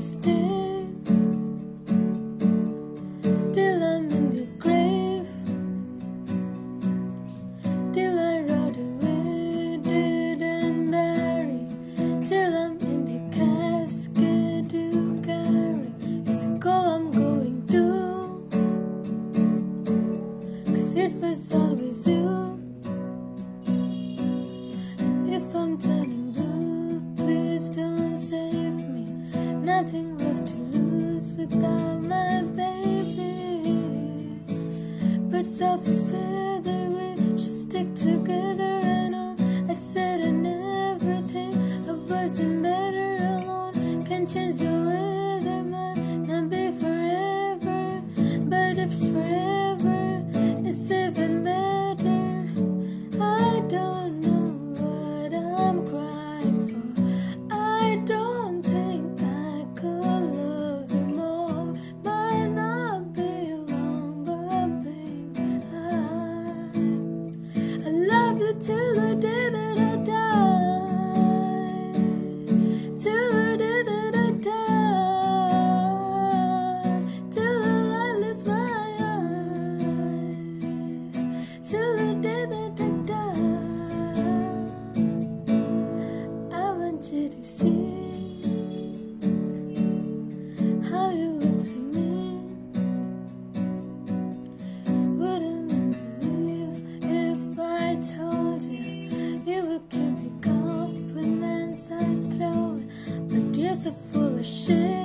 stay till I'm in the grave, till I rot away, dead and buried, till I'm in the casket to carry. If you go, I'm going it was always. My baby. Birds we should stick together. I know I said I never think I wasn't better alone. Can't change the way to the 不是